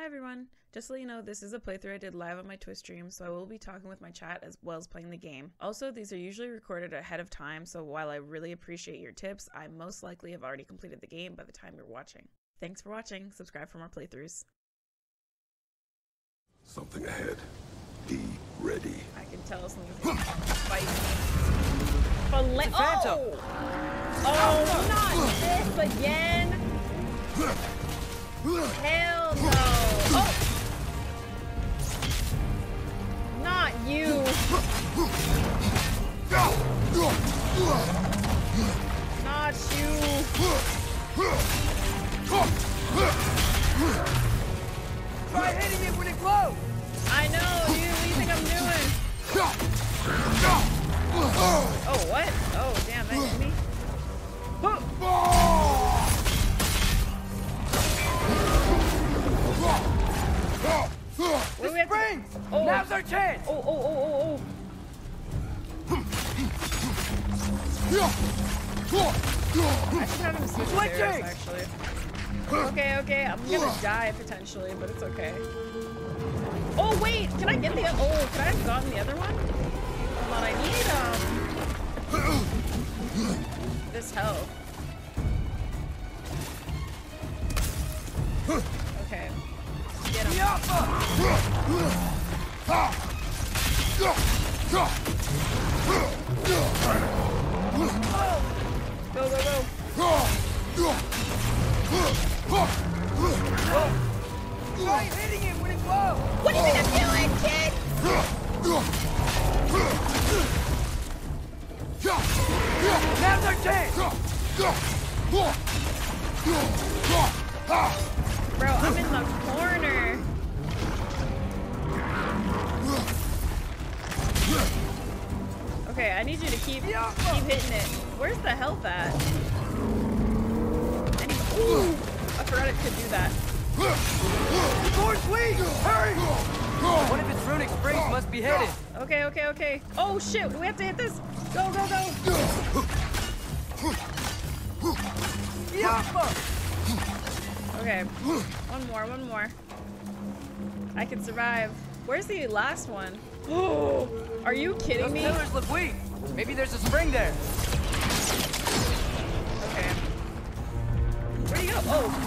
Hi everyone! Just so you know, this is a playthrough I did live on my Twitch stream, so I will be talking with my chat as well as playing the game. Also, these are usually recorded ahead of time, so while I really appreciate your tips, I most likely have already completed the game by the time you're watching. Thanks for watching, subscribe for more playthroughs. Something ahead. Be ready. I can tell something's gonna fight me. Fala- oh! Oh, not this again! Hell no! Oh! Oh, what? Oh, damn, that hit me. Do we have to- Springs! Oh. Now's our chance! Oh, oh, oh, oh, oh. I should have switch Switching! actually. Okay, okay. I'm gonna die potentially, but it's okay. Oh, wait! Can I get the... Oh, can I have gotten the other one? Hold on, I need, um... This health. Get him. Go, go, go. Try hitting it when it glows! What do you think I'm doing, kid? Now's our chance! Bro, I'm in the corner. Okay, I need you to keep keep hitting it. Where's the health at? Any Ooh! I forgot it could do that. More sweet! Hurry! One of its runic springs must be headed. Okay, okay, okay. Oh shit, we have to hit this? Go, go, go! Yappa! Okay. One more, one more. I can survive. Where's the last one? Oh, are you kidding Those me? pillars look weak. Maybe there's a spring there. Okay. Where'd he go? Oh.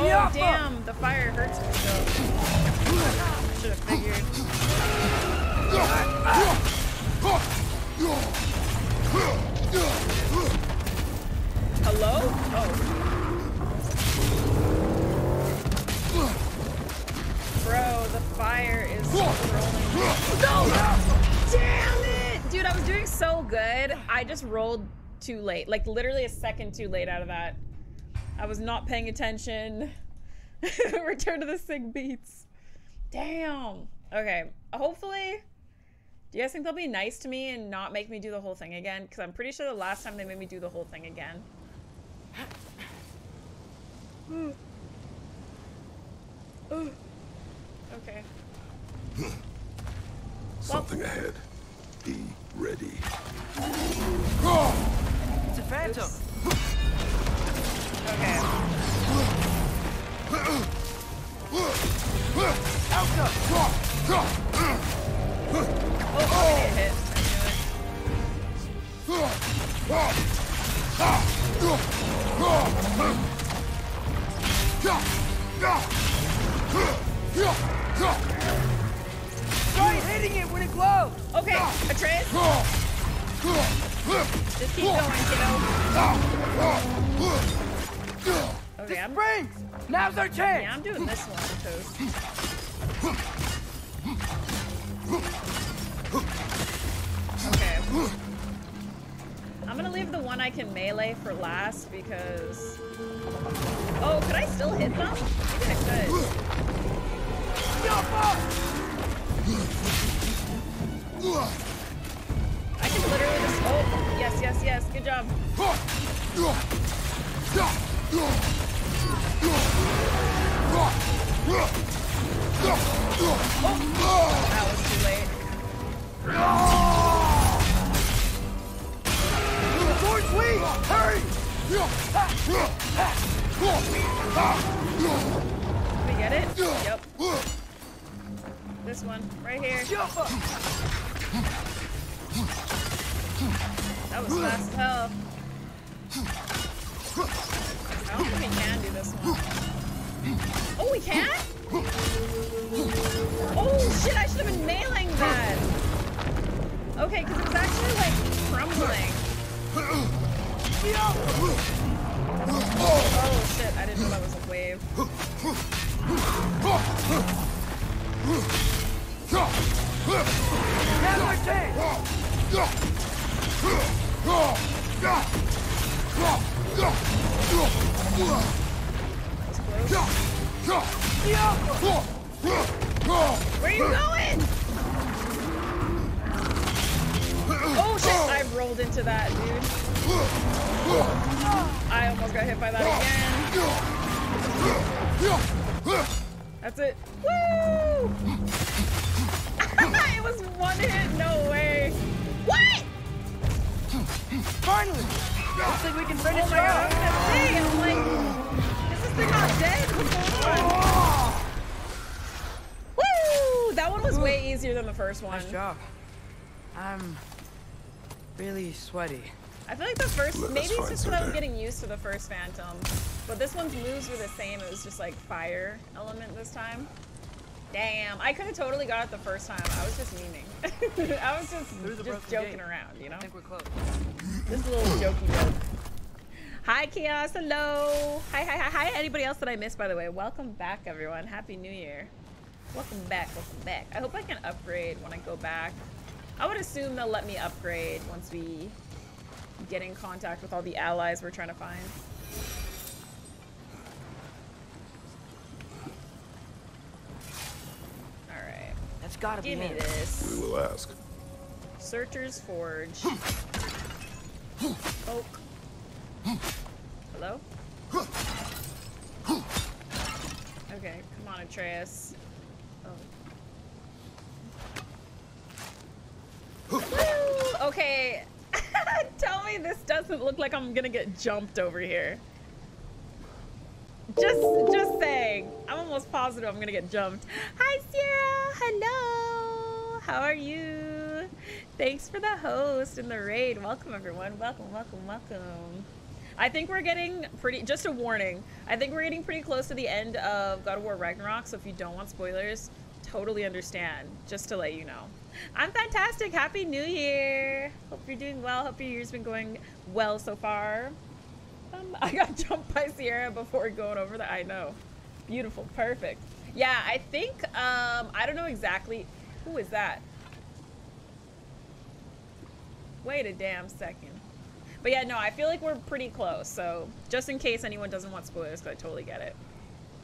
Oh, damn. The fire hurts me, so. Should have figured. Ah. Ah. Hello? Oh. Bro, the fire is rolling. No! Damn it! Dude, I was doing so good. I just rolled too late. Like, literally a second too late out of that. I was not paying attention. Return to the sick beats. Damn. Okay. Hopefully, do you guys think they'll be nice to me and not make me do the whole thing again? Because I'm pretty sure the last time they made me do the whole thing again. Okay. Something ahead. Be ready. It's a phantom. Okay. Alka! Oh, I get hit. I knew it. Try hitting it when it glows! Okay, Atreus. Just keep going, kiddo. Okay, I'm, Springs! Now's our chance! yeah, I'm doing this one, Toast. Okay. I'm gonna leave the one I can melee for last because... Oh, could I still hit them? Maybe I could. I can literally just... Oh, yes, yes, yes. Good job. Oh, that was too late. Hurry! we get it? Yep. This one, right here. That we can do this one. Oh, we can? Oh shit, I should have been nailing that. Okay, because it was actually like crumbling. Oh shit, I didn't know that was a wave. Where are you going? Oh shit, I rolled into that, dude. I almost got hit by that again. That's it. Woo! it was one hit, no way. What? Finally! Looks like we can finish Oh my god, I was gonna say, I'm like, is this thing not dead? What's going on? Woo! That one was way easier than the first one. Nice job. I'm really sweaty. I feel like the first, Let maybe it's just because I was getting used to the first Phantom. But this one's moves were the same, it was just like fire element this time. Damn, I could have totally got it the first time. I was just meaning. I was just, just joking gate. around, you know? I think we're close. Just a little jokey joke. Hi, Chaos. Hello. Hi, hi, hi, hi. Anybody else that I missed, by the way? Welcome back, everyone. Happy New Year. Welcome back. Welcome back. I hope I can upgrade when I go back. I would assume they'll let me upgrade once we get in contact with all the allies we're trying to find. All right. That's gotta Give be me it. this. We will ask. Searcher's Forge. Oak. Hello? Okay, come on, Atreus. Oh. Woo! Okay. Tell me this doesn't look like I'm gonna get jumped over here. Just, just saying. I'm almost positive I'm gonna get jumped. Hi, Sierra. Hello. How are you? Thanks for the host and the raid. Welcome, everyone. Welcome, welcome, welcome. I think we're getting pretty. Just a warning. I think we're getting pretty close to the end of God of War Ragnarok. So if you don't want spoilers, totally understand. Just to let you know. I'm fantastic. Happy New Year. Hope you're doing well. Hope your year's been going well so far. Um, I got jumped by Sierra before going over that. I know. Beautiful. Perfect. Yeah, I think, um, I don't know exactly. Who is that? Wait a damn second. But yeah, no, I feel like we're pretty close. So just in case anyone doesn't want spoilers, 'cause I totally get it.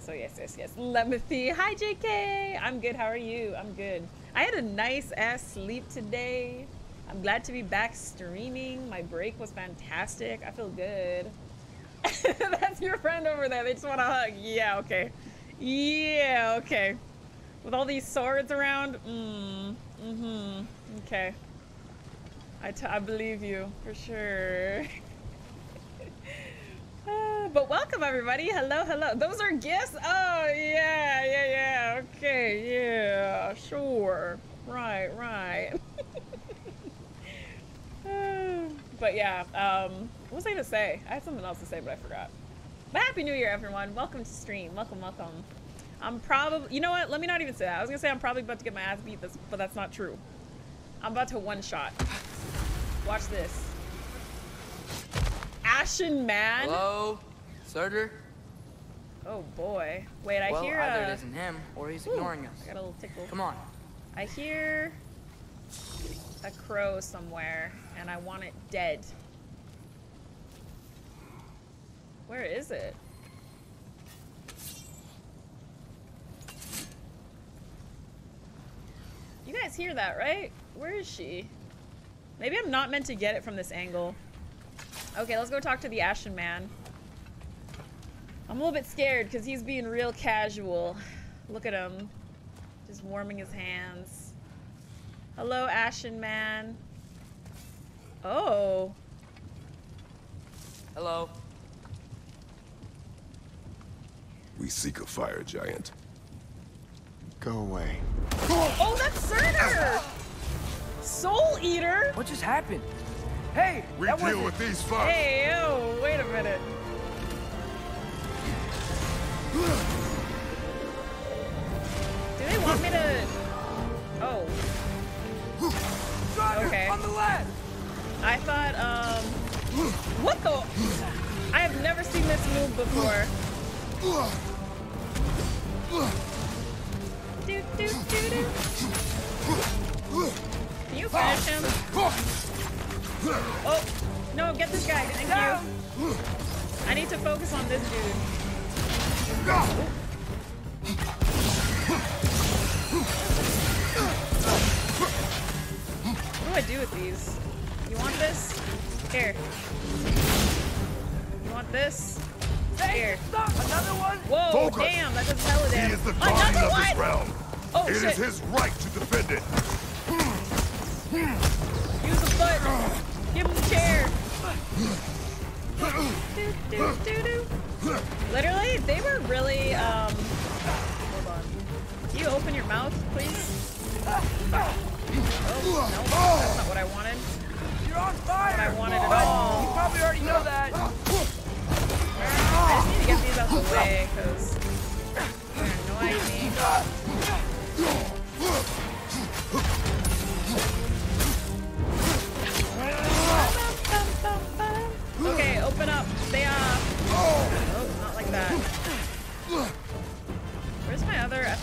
So yes, yes, yes. Lemothy. Hi, JK. I'm good. How are you? I'm good. I had a nice ass sleep today. I'm glad to be back streaming. My break was fantastic. I feel good. That's your friend over there. They just want to hug. Yeah, okay. Yeah, okay. With all these swords around. Mm. Mm-hmm. Okay. I, I believe you for sure. Ah, but welcome everybody. Hello, hello. Those are gifts. Oh yeah, yeah, yeah. Okay, yeah, sure. Right, right. Ah, but yeah, um, what was I gonna say? I had something else to say, but I forgot. But happy New Year, everyone. Welcome to stream. Welcome, welcome. I'm probably, you know what? Let me not even say that. I was gonna say I'm probably about to get my ass beat, this, but that's not true. I'm about to one shot. Watch this. Ashen Man. Hello? Surtur? Oh boy. Wait, I well, hear either a. it isn't him, or he's Ooh, ignoring us. I got a little tickle. Come on. I hear a crow somewhere, and I want it dead. Where is it? You guys hear that, right? Where is she? Maybe I'm not meant to get it from this angle. Okay, let's go talk to the Ashen Man. I'm a little bit scared because he's being real casual. Look at him. Just warming his hands. Hello, Ashen Man. Oh. Hello. We seek a fire giant. Go away. Oh, that's Surtur! Soul Eater? What just happened? Hey, We that deal with these first. Hey, yo, wait a minute. Do they want me to... Oh, Okay. on the left! I thought, um... What the... I have never seen this move before. Do, do, do, do. Can you finish him? Oh, no, get this guy. Thank Down! you. I need to focus on this dude. Go! What do I do with these? You want this? Here. You want this? Here. stop! Another one? Whoa, Focus. damn, that does hella He is the guardian Another of this realm. Oh, It is shit. his right to defend it. Use the foot. Give him the chair. Do, do, do, do. Literally, they were really, um... Hold on. Can you open your mouth, please? Oh, no, that's not what I wanted. You're on fire! I wanted at all. You probably already know that. I just need to get these out the way, because they're annoying me.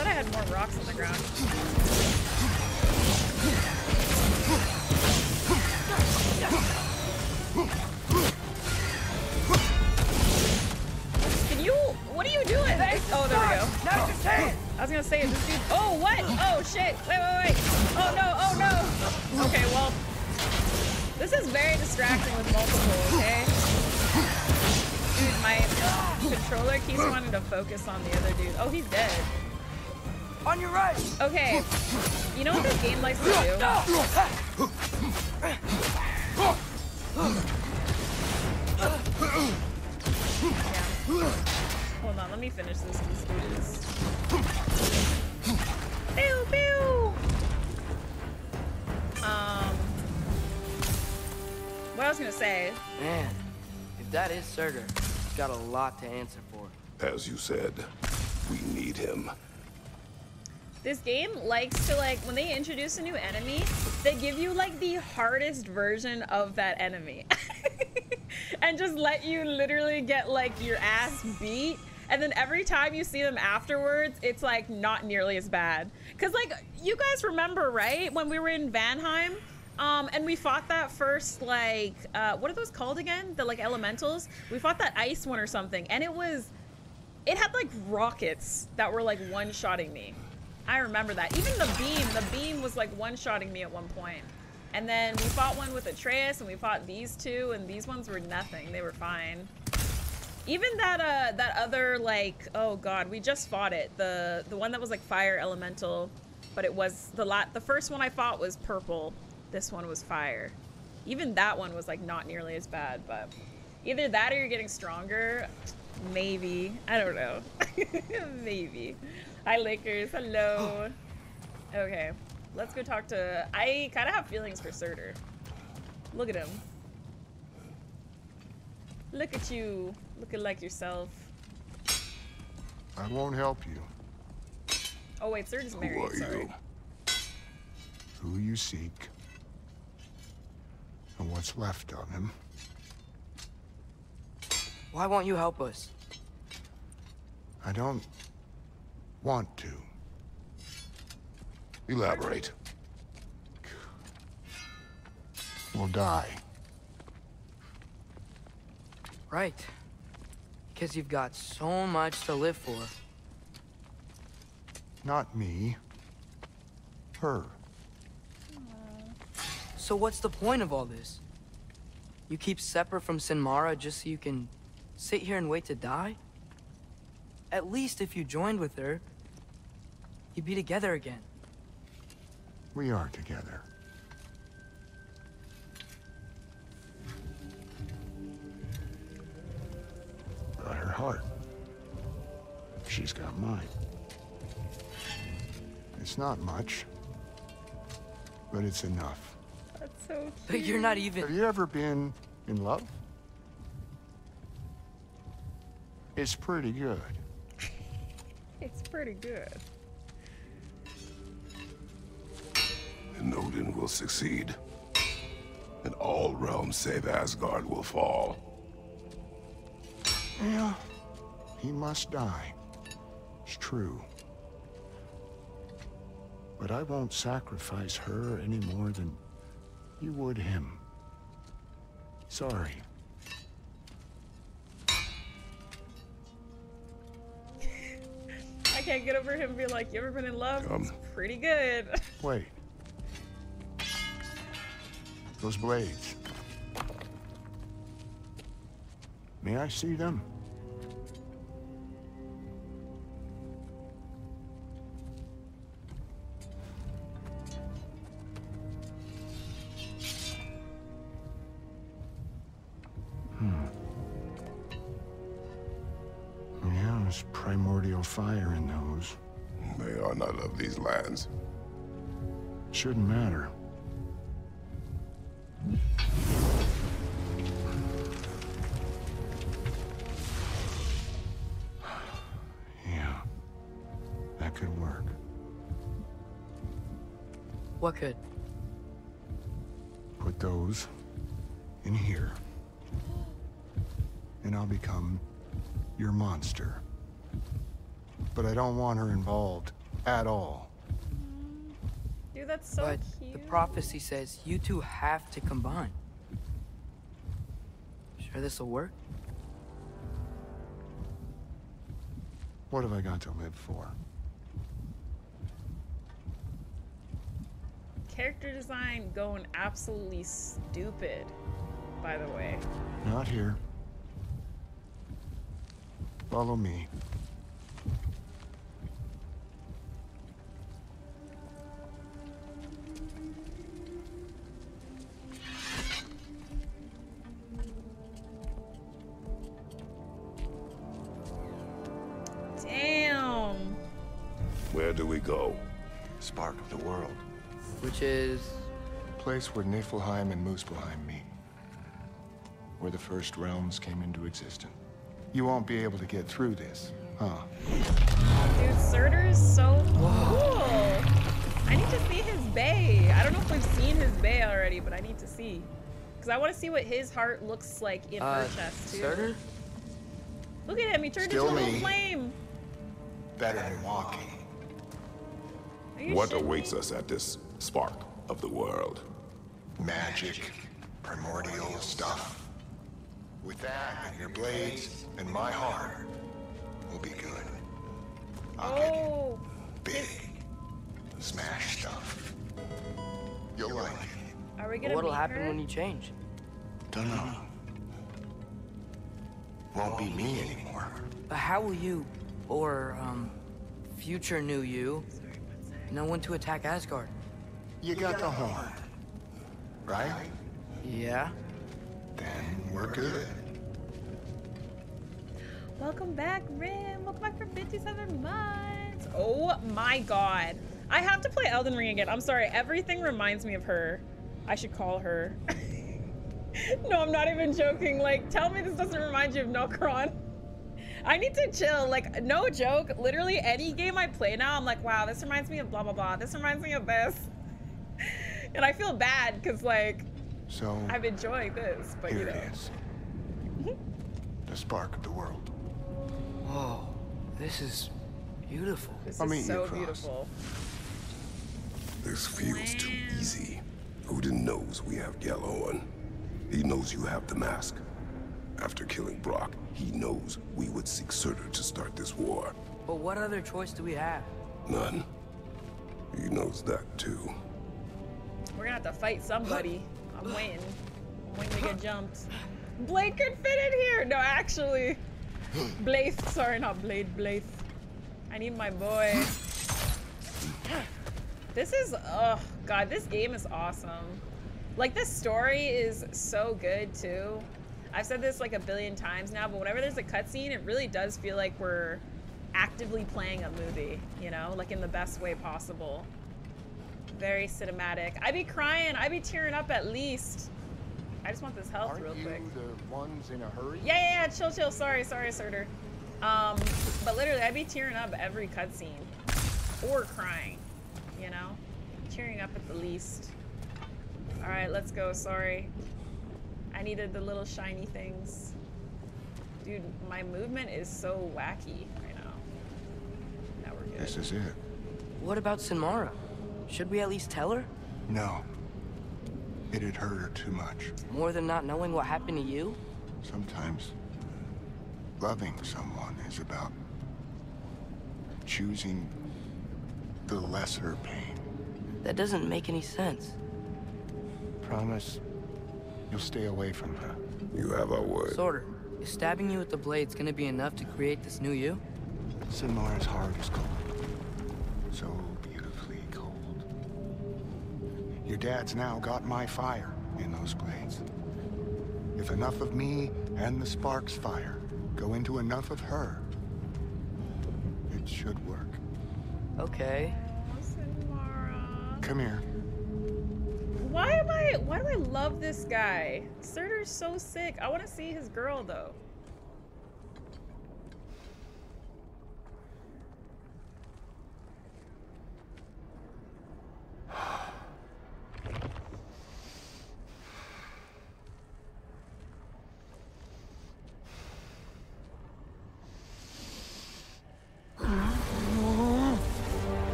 Thought I had more rocks on the ground. Can you? What are you doing? Oh, there we go. Now's your chance! I was gonna say, is this dude. Oh, what? Oh, shit. Wait, wait, wait. Oh, no. Oh, no. Okay, well. This is very distracting with multiple, okay? Dude, my controller keeps wanting to focus on the other dude. Oh, he's dead. On your right! Okay. You know what this game likes to do? Hold on, let me finish this. This dude is. Pew pew. Um. What I was gonna say. Man, if that is Surtur, he's got a lot to answer for. As you said, we need him. This game likes to like when they introduce a new enemy, they give you like the hardest version of that enemy. and just let you literally get like your ass beat. And then every time you see them afterwards, it's like not nearly as bad. Cause like you guys remember, right? When we were in Vanaheim, um, and we fought that first like uh, what are those called again? The like elementals. We fought that ice one or something, and it was it had like rockets that were like one-shotting me. I remember that. Even the beam, the beam was like one-shotting me at one point. And then we fought one with Atreus, and we fought these two, and these ones were nothing. They were fine. Even that uh that other like oh god, we just fought it. The the one that was like fire elemental, but it was the lot the first one I fought was purple. This one was fire. Even that one was like not nearly as bad, but either that or you're getting stronger. Maybe. I don't know. Maybe. Hi Lakers, hello. Okay. Let's go talk to I kinda have feelings for Surtur. Look at him. Look at you, looking like yourself. I won't help you. Oh wait, Surtur's Who are sorry. you? Who you seek. And what's left of him. Why won't you help us? I don't want to. Elaborate. We'll die. Right. Because you've got so much to live for. Not me. Her. So what's the point of all this? You keep separate from Sinmara just so you can sit here and wait to die? At least if you joined with her, you'd be together again. We are together. By her heart. she's got mine. It's not much, but it's enough. That's so cute. But you're not even... Have you ever been in love? It's pretty good. It's pretty good. And Odin will succeed. And all realms save Asgard will fall. Yeah, he must die. It's true. But I won't sacrifice her any more than you would him. Sorry. I can't get over him being like, you ever been in love? Um. It's pretty good. Wait. Those blades. May I see them? What could? Put those in here. And I'll become your monster. But I don't want her involved at all. Dude, that's so but cute. the prophecy says you two have to combine. Sure this'll work? What have I got to live for? Character design going absolutely stupid, by the way. Not here. Follow me. Place where Niflheim and Muspelheim meet. Where the first realms came into existence. You won't be able to get through this, huh? Dude, Surtur is so cool. I need to see his bay. I don't know if we've seen his bay already, but I need to see. Because I want to see what his heart looks like in Uh, her chest, too. Surtur? Look at him. He turned Still into a little flame. Better than walking. What awaits me? us at this spark of the world? Magic, primordial stuff. With that and your blades and my heart, we'll be good. I'll get Oh, big. Smash stuff. You'll like it. are we gonna What'll happen her? when you change? Don't know. Won't be me anymore. But how will you, or, um, future new you, know when to attack Asgard? You got the horn. Right? Yeah? Then we're good. Welcome back, Rim. Welcome back for 57 months. Oh my god. I have to play Elden Ring again. I'm sorry. Everything reminds me of her. I should call her. no, I'm not even joking. Like, tell me this doesn't remind you of Nokron. I need to chill. Like, no joke. Literally, any game I play now, I'm like, wow, this reminds me of blah, blah, blah. This reminds me of this. And I feel bad because, like, So, I'm enjoying this, but you here know. it is. Mm-hmm. The spark of the world. Whoa, this is beautiful. This I'll is you so across. beautiful. This feels too easy. Odin knows we have Gjallarhorn. He knows you have the mask. After killing Brok, he knows we would seek Surtur to start this war. But what other choice do we have? None. He knows that too. We're gonna have to fight somebody. I'm waiting. I'm waiting to get jumped. Blade could fit in here! No, actually. Blaith. Sorry, not Blade. Blaith. I need my boy. This is, oh god, this game is awesome. Like, this story is so good, too. I've said this like a billion times now, but whenever there's a cutscene, it really does feel like we're actively playing a movie, you know, like in the best way possible. Very cinematic. I'd be crying. I'd be tearing up at least. I just want this health Aren't real you quick. the ones in a hurry? Yeah, yeah, yeah, chill, chill. Sorry, sorry, Surtur. Um, but literally, I'd be tearing up every cutscene. Or crying, you know? Tearing up at the least. Alright, let's go. Sorry. I needed the little shiny things. Dude, my movement is so wacky right now. Now we're good. This is it. What about Sinmara? Should we at least tell her? No. It'd hurt her too much. More than not knowing what happened to you? Sometimes loving someone is about choosing the lesser pain. That doesn't make any sense. Promise you'll stay away from her. You have our word. Surtur, is stabbing you with the blades gonna be enough to create this new you? Sinmara's heart is cold. Your dad's now got my fire in those blades. If enough of me and the spark's fire go into enough of her, it should work. Okay. Sinmara. Come here. Why am I, why do I love this guy? Surtur's so sick. I want to see his girl though.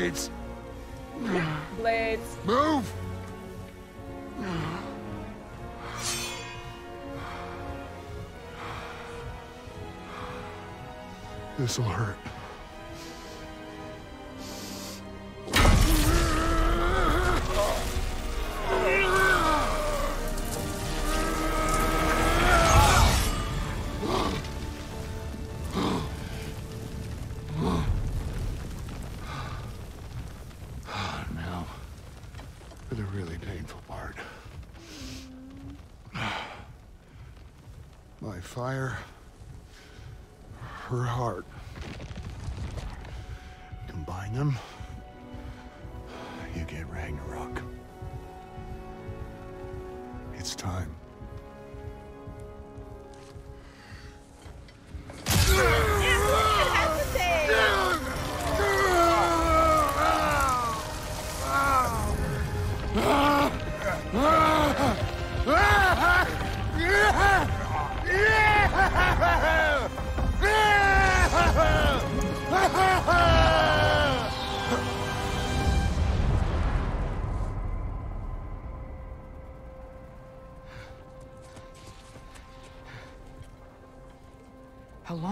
Blades, Blades. move! This'll hurt. My fire, her heart. Combine them, you get Ragnarok. It's time.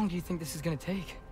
Long do you think this is gonna take?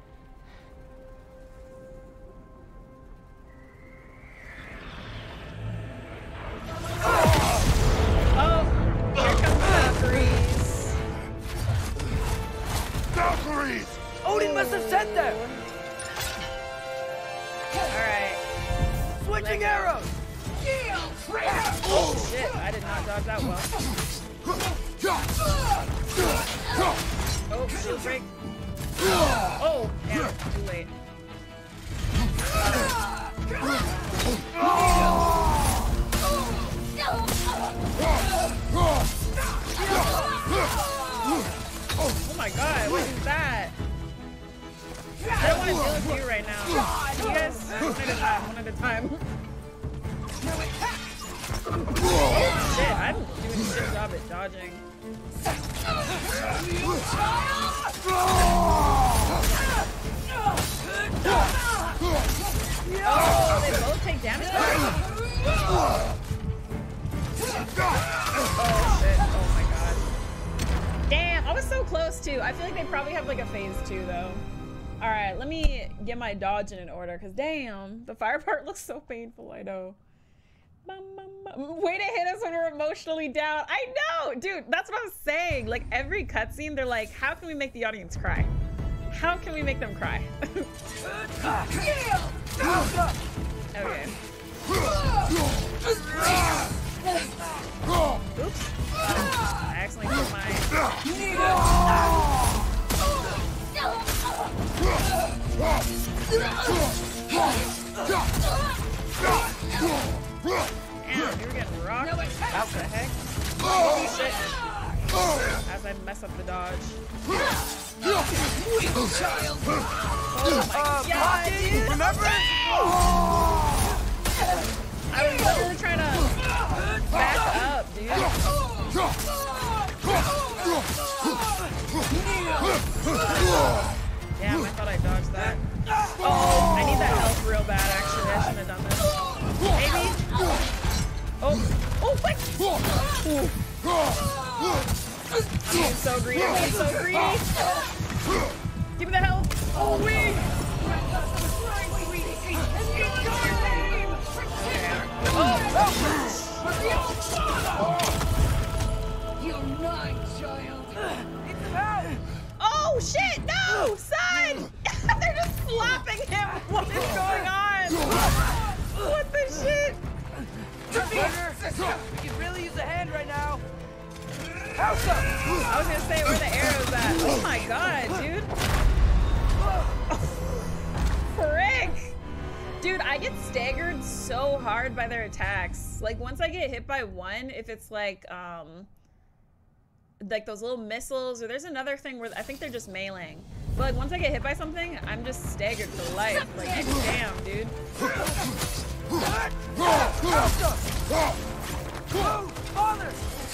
My dodge in an order, because damn, the fire part looks so painful, I know. Way to hit us when we're emotionally down. I know, dude. That's what I'm saying. Like every cutscene, they're like, "How can we make the audience cry? How can we make them cry?" okay. Oops. I accidentally put my. Damn, you were getting rocked. What the heck? Holy. As I mess up the dodge. Oh my uh, god, dude! Remember? I was literally trying to back up, dude. Damn, I thought I dodged that. Oh, I need that health real bad, actually. I shouldn't have done this. Maybe? Oh, oh? Ooh. I'm so greedy, I'm so greedy. Give me the health. Oh, wait. Oh, shit, no, son. Slapping him. What is going on? What the shit? We could really use a hand right now. I was gonna say where the arrows at. Oh my god, dude. Frick! Dude, I get staggered so hard by their attacks. Like once I get hit by one, if it's like um like those little missiles or there's another thing where I think they're just meleeing. But like once I get hit by something, I'm just staggered for life. Like damn, dude.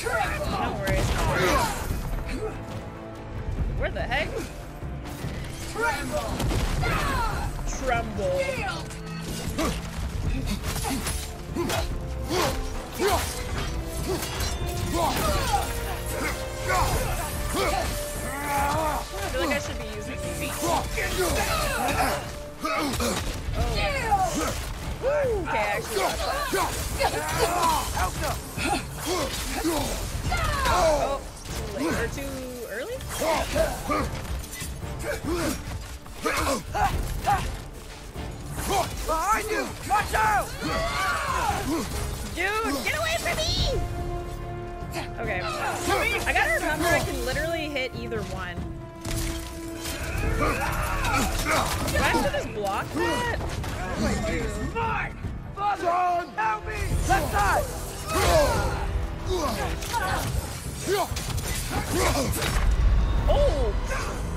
Don't worry. Don't. Where the heck? Tremble. Tremble. I feel like I should be using these. Oh? Behind you! Watch out! Dude, get away from me! Okay. I gotta remember I can literally hit either one. Do I have to just block that? Do? Mine! Father! Help me! Left side! Oh!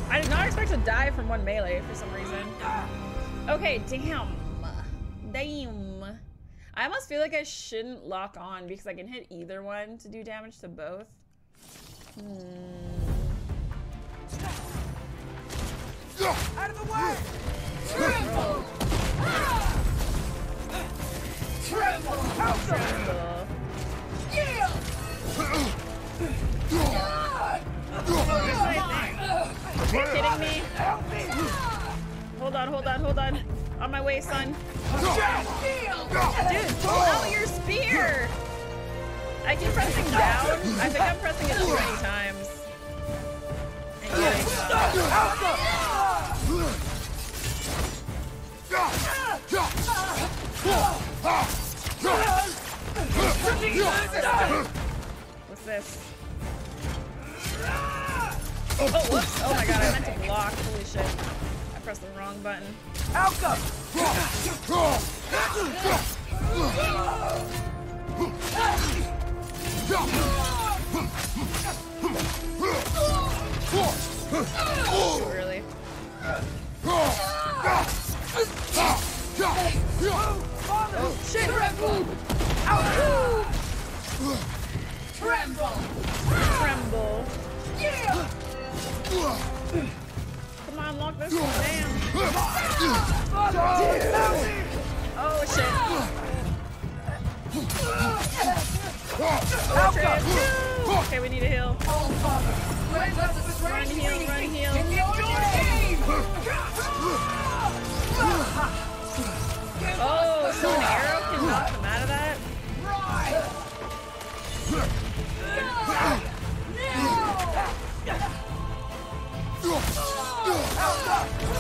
I did not expect to die from one melee for some reason. Okay, damn. Damn. I almost feel like I shouldn't lock on because I can hit either one to do damage to both. Hmm. Out of the way! Tremble. Are you kidding me? Hold on, hold on, hold on. On my way, son. Dude, pull out your spear! I keep pressing down. I think I'm pressing it too many times. What's this? Oh, whoops. Oh my god, I meant to block. Holy shit. Pressed the wrong button. Alka! Too early. Oh, shit! Tremble. Come on, lock this one down. Oh, shit. Oh. Okay, we need a heal. Run, heal, run, heal. Oh, so an arrow can knock them out of that?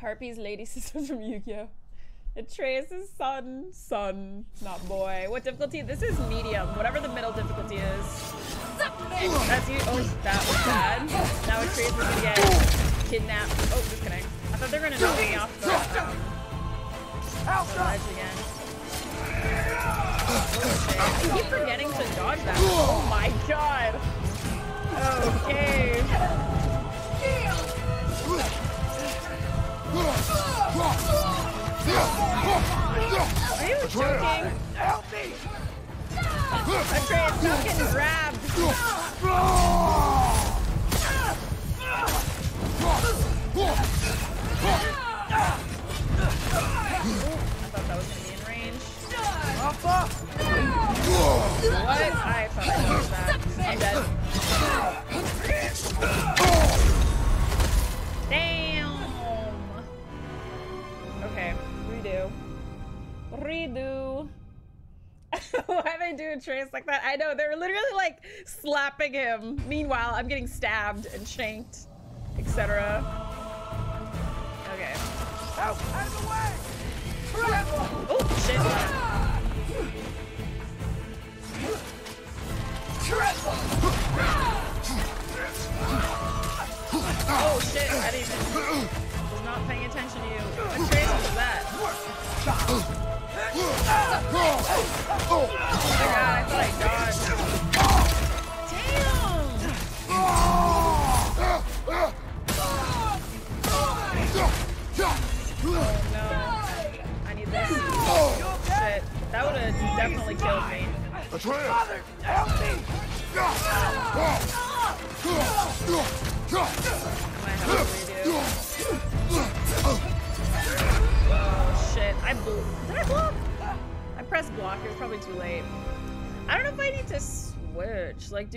Harpy's lady sister from Yu-Gi-Oh! Atreus' son, son, not boy. What difficulty? This is medium, whatever the middle difficulty is. That's you. Oh, that was bad. Now Atreus is gonna get kidnapped. Oh, just kidding. I thought they were gonna knock me off the, um, ledge again. Oh, shit. I keep forgetting to dodge that. Oh my god. Okay. Are you joking? Help me! Atreus, stop getting grabbed. What? I thought I that. I'm dead. Okay, redo. Redo. Why they do Atreus like that? I know, they're literally like slapping him. Meanwhile, I'm getting stabbed and shanked, etc. Okay. Out! Out of the way!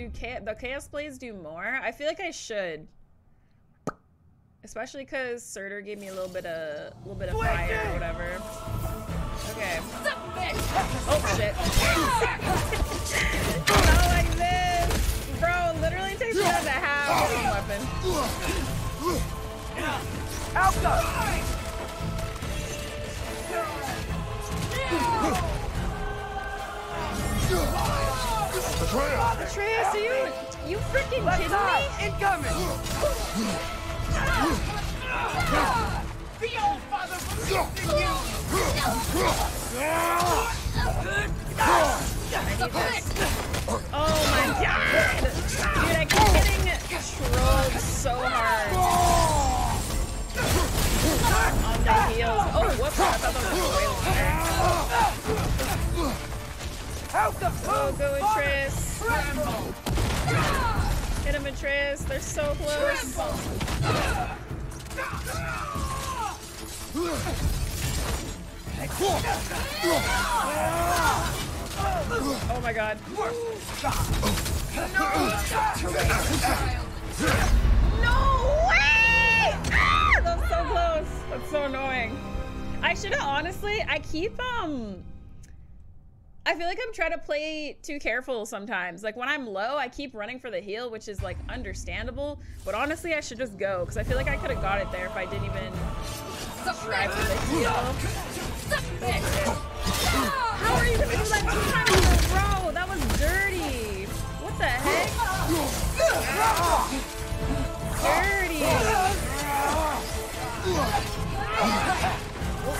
Do cha- the chaos blades do more? I feel like I should. Especially because Surtur gave me a little bit of, a little bit of fire or whatever. Okay. Oh shit. Not like this, bro. Literally takes me to half with weapon. Alpha! Atreus! Atreus, are you, you freaking Left kidding side! me? Incoming! The old father believes in you! I need this. Oh my god! Dude, I keep getting trolled so hard. On the heels. Oh, whoops. I thought that was way. Out the Oh, go Atreus. Hit him, Atreus. They're so close. Oh my god. No way! Ah, that's so close. That's so annoying. I should have honestly. I keep um. I feel like I'm trying to play too careful sometimes. Like when I'm low, I keep running for the heal, which is like understandable. But honestly, I should just go because I feel like I could have got it there if I didn't even try for the heal. How are you gonna do that two times in a row? That was dirty. What the heck?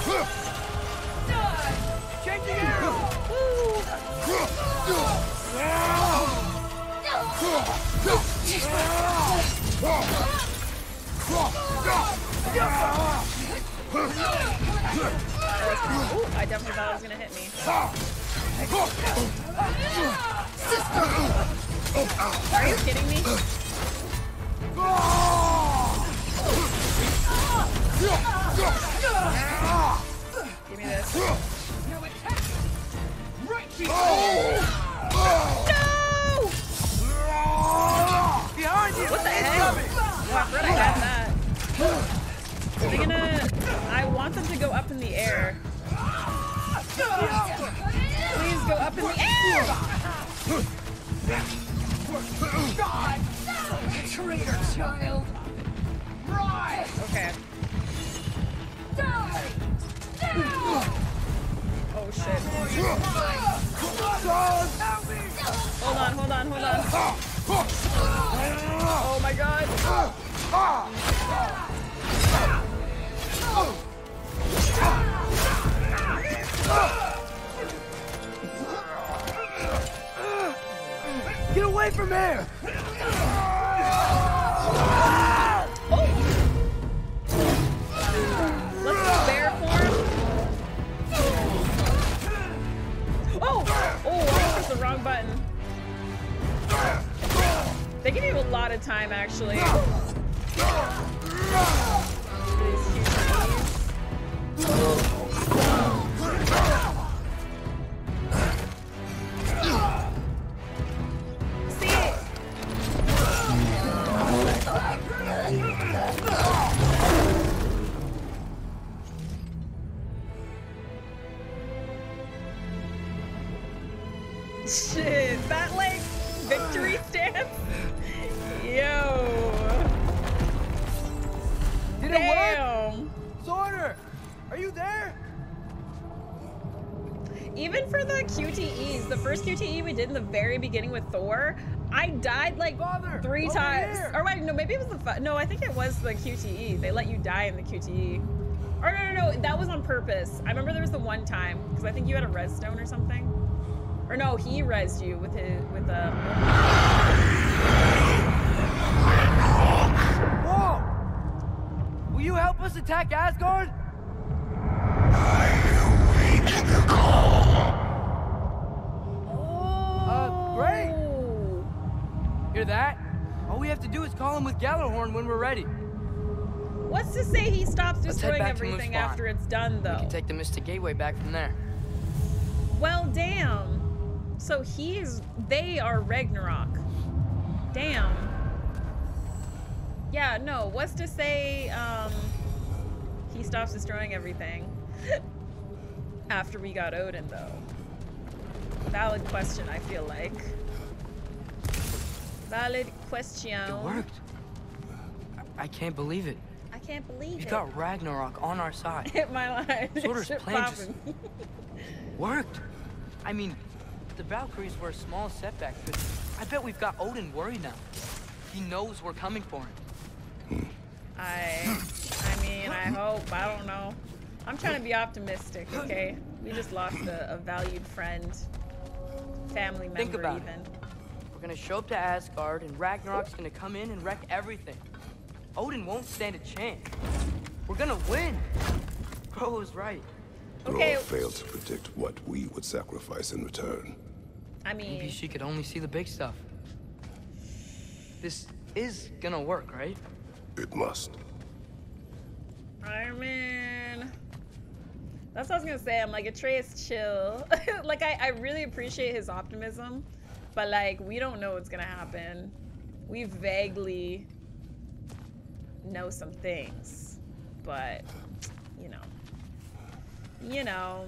Dirty. Me? Give me this. No! Behind you! What the hell? Wow, I got that. Are they gonna... I want them to go up in the air. Please go up in the air! God! Traitor child! Rise! Okay. Die! Now! Oh shit. Hold on, hold on, hold on. Oh my god. Get away from here! The wrong button. They give you a lot of time, actually. These huge. Beginning with Thor, I died like Father, three times. here. Or wait, no, maybe it was the no. I think it was the QTE. They let you die in the QTE. Or no, no, no, that was on purpose. I remember there was the one time because I think you had a res stone or something. Or no, he resed you with his with a. Whoa! Will you help us attack Asgard? With Gjallarhorn when we're ready. What's to say he stops destroying everything after it's done, though? We can take the Mystic Gateway back from there. Well, damn. So he's. They are Ragnarok. Damn. Yeah, no. What's to say um, he stops destroying everything after we got Odin, though? Valid question, I feel like. Valid question. It worked. I, can't believe it. I can't believe We've it. got Ragnarok on our side. Hit my line. Surtur's plan just- Worked. I mean, the Valkyries were a small setback, but I bet we've got Odin worried now. He knows we're coming for him. I, I mean, I hope. I don't know. I'm trying to be optimistic. Okay, we just lost a, a valued friend, family member, Think about it. We're gonna show up to Asgard, and Ragnarok's gonna come in and wreck everything. Odin won't stand a chance. We're gonna win. Bro was right. Okay. Failed to predict what we would sacrifice in return. I mean... Maybe she could only see the big stuff. This is gonna work, right? It must. I mean, that's what I was gonna say. I'm like, Atreus, chill. like, I, I really appreciate his optimism, but like, we don't know what's gonna happen. We vaguely know some things, but you know, you know,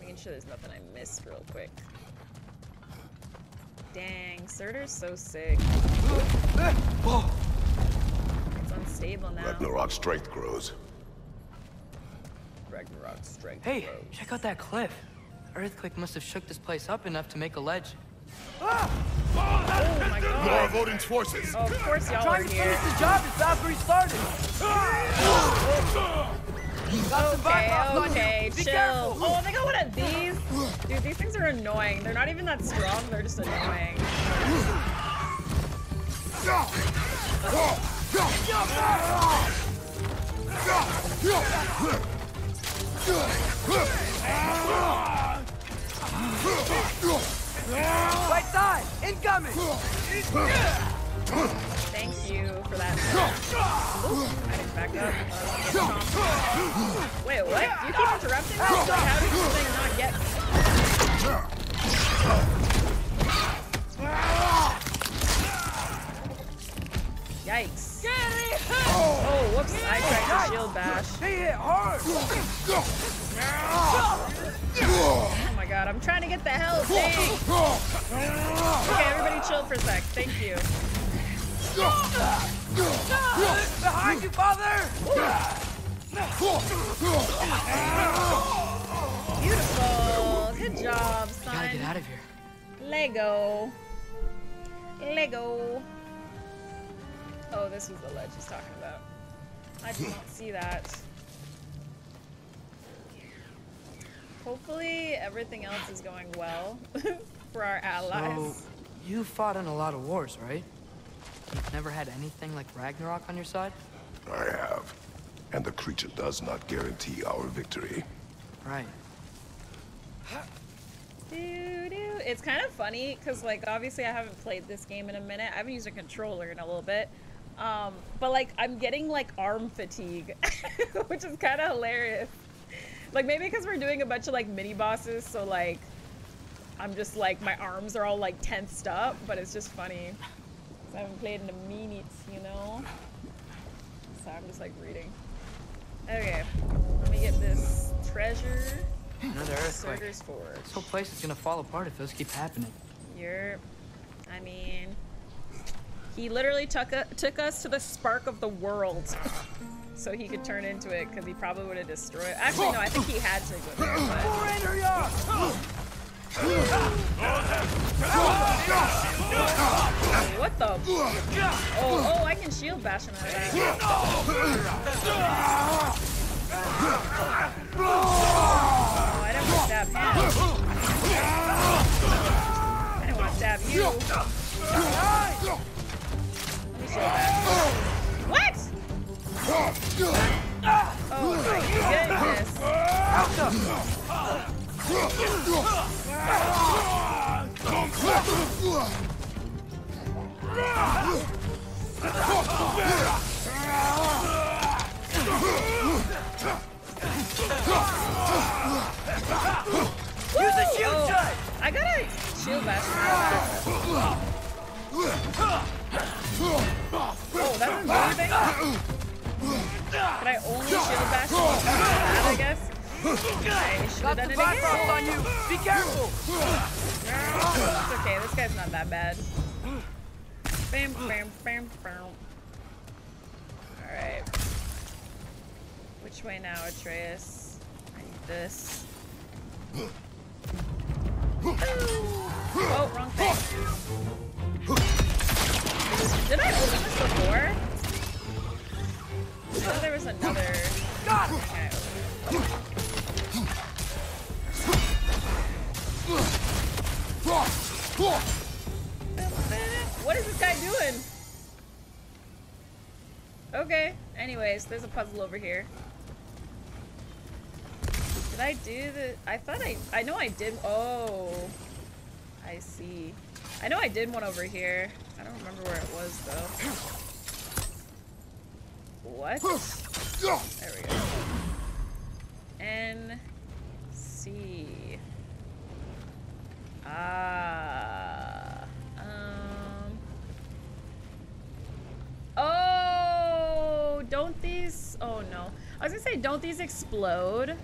making sure there's nothing I missed real quick. Dang, Surtur's so sick. It's unstable now. Ragnarok's strength grows. Ragnarok strength. Hey, grows. check out that cliff. Earthquake must have shook this place up enough to make a ledge. Oh my More god. of Odin's forces! Oh, of course y'all are Trying to here. finish the job as Valkyrie started. Got some Okay, backup on okay, you. Be chill. careful. Oh, they got one of these. Dude, these things are annoying. They're not even that strong. They're just annoying. Right side, incoming. Thank you for that. Ooh, I didn't back up. Uh. Wait, what? You keep interrupting me? Like, how did this thing not get me? Yikes. Oh, whoops. I tried to shield bash. He hit hard. Oh my god, I'm trying to get the health. Dang. Okay, everybody chill for a sec. Thank you. Behind you, father. Beautiful. Good job, son. Gotta get out of here. Lego. Lego. Oh, this was the ledge he's talking about. I did not see that. Hopefully everything else is going well for our allies. So, you fought in a lot of wars, right? You've never had anything like Ragnarok on your side? I have. And the creature does not guarantee our victory. Right. Doo doo. It's kind of funny because, like, obviously I haven't played this game in a minute. I haven't used a controller in a little bit. Um, but like, I'm getting like arm fatigue, which is kind of hilarious. Like, maybe because we're doing a bunch of like mini bosses, so like, I'm just like my arms are all like tensed up. But it's just funny. I haven't played in a minute, you know. So I'm just like reading. Okay, let me get this treasure. Another earthquake. This whole place is gonna fall apart if those keep happening. You're, I mean, he literally took a, took us to the spark of the world, so he could turn into it. Because he probably would have destroyed. Actually, no, I think he had to. But... What the? Oh, oh, I can shield bash him. Oh, I didn't want to stab him. I didn't want to stab you. Let me shield bash. What? Oh my goodness. Use Can I only shield bash that, I guess? I should have done it Bifrost on you. Be careful. It's okay, this guy's not that bad. Bam, bam, bam, bam. Alright. Which way now, Atreus? I need this. Oh, wrong thing. There's a puzzle over here. Did I do the? I thought I. I know I did. Oh. I see. I know I did one over here. I don't remember where it was though. What? There we go. N C. Ah. Um. Oh, don't these? Oh no. I was gonna say, don't these explode?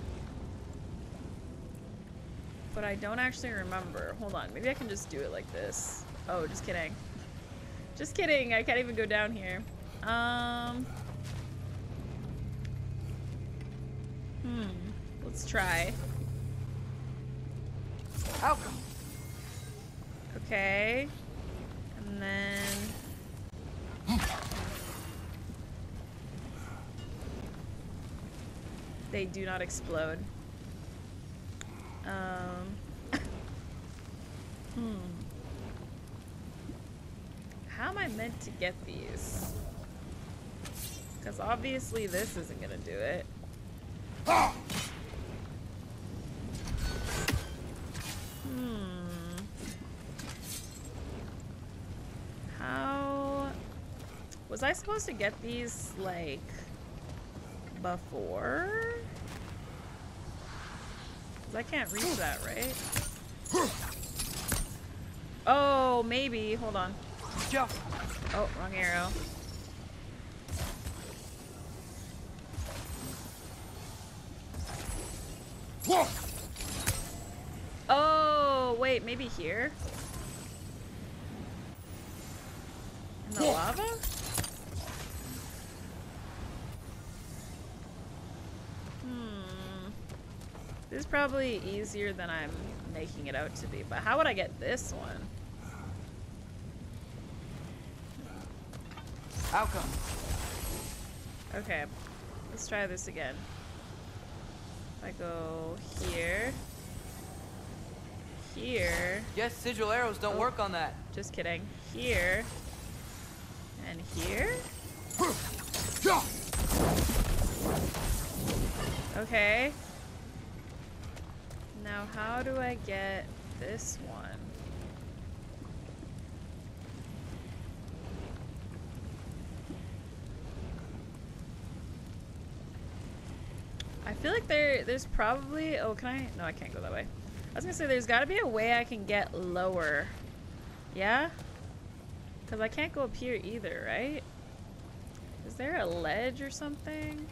But I don't actually remember. Hold on, maybe I can just do it like this. Oh, just kidding. Just kidding. I can't even go down here. Um. Hmm. Let's try. Come? Okay. And then... They do not explode. Um... hmm. How am I meant to get these? Because obviously this isn't gonna do it. Hmm. How was I supposed to get these like before? I can't reach that, right? Oh, maybe. Hold on. Oh, wrong arrow. Oh, wait, maybe here? In the lava? This is probably easier than I'm making it out to be, but how would I get this one? How come? Okay, let's try this again. If I go here, here, Yes, sigil arrows don't Oh. work on that. just kidding, here, and here? Okay. Now how do I get this one? I feel like there there's probably oh can I no I can't go that way. I was gonna say there's gotta be a way I can get lower. Yeah? Cause I can't go up here either, right? Is there a ledge or something?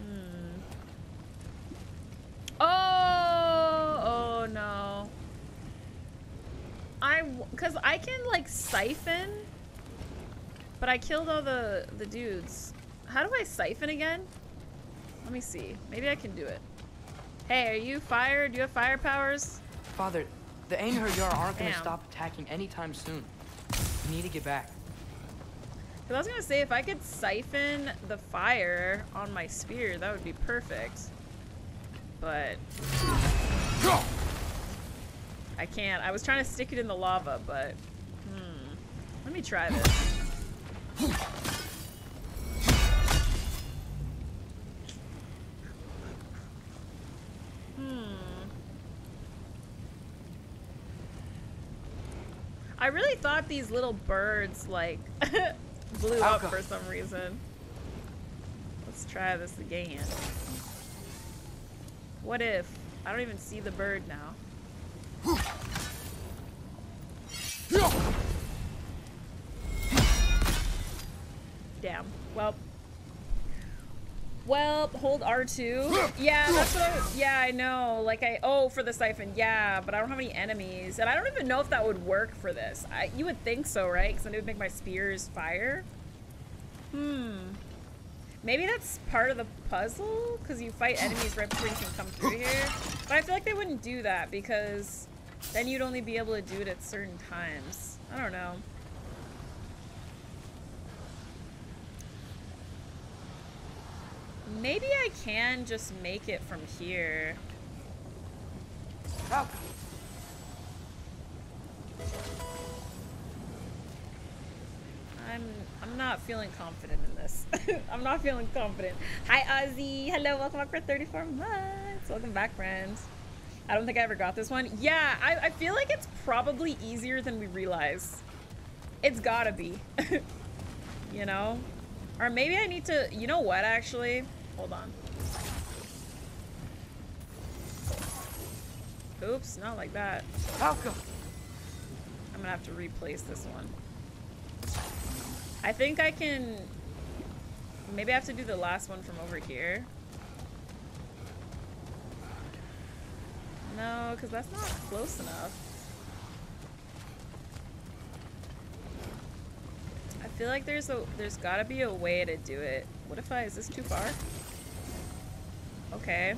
Hmm. Oh, oh no. I, w- cause I can like siphon, but I killed all the the dudes. How do I siphon again? Let me see. Maybe I can do it. Hey, are you fired? Do you have fire powers? Father, the Einherjar aren't gonna stop attacking anytime soon. We need to get back. Cause I was gonna say if I could siphon the fire on my spear, that would be perfect. But I can't. I was trying to stick it in the lava, but hmm. Let me try this. Hmm. I really thought these little birds like blew up for some reason. Let's try this again. What if I don't even see the bird now? Damn. Well. Well, hold R2. Yeah, that's what I, yeah, I know. Like I, oh, for the siphon, yeah, but I don't have any enemies. And I don't even know if that would work for this. I, you would think so, right? Because then it would make my spears fire. Hmm. Maybe that's part of the puzzle? Because you fight enemies right before you can come through here. But I feel like they wouldn't do that because then you'd only be able to do it at certain times. I don't know. Maybe I can just make it from here. How I'm I'm not feeling confident in this. I'm not feeling confident. Hi Ozzy. Hello, welcome back for 34 months. Welcome back, friends. I don't think I ever got this one. Yeah, I, I feel like it's probably easier than we realize. It's gotta be. you know? Or maybe I need to you know what actually? Hold on. Oops, not like that. Come? I'm gonna have to replace this one. I think I can... Maybe I have to do the last one from over here. No, because that's not close enough. I feel like there's a there's gotta be a way to do it. What if I is this too far? Okay.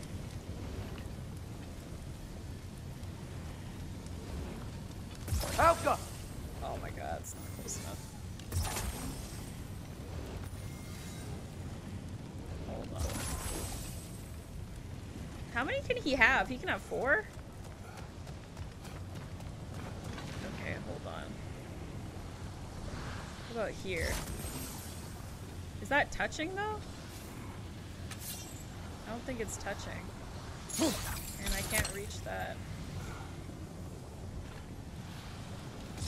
Oh, How? Oh my god, it's not close enough. How many can he have? He can have four? Okay, hold on. What about here? Is that touching though? I don't think it's touching. And I can't reach that.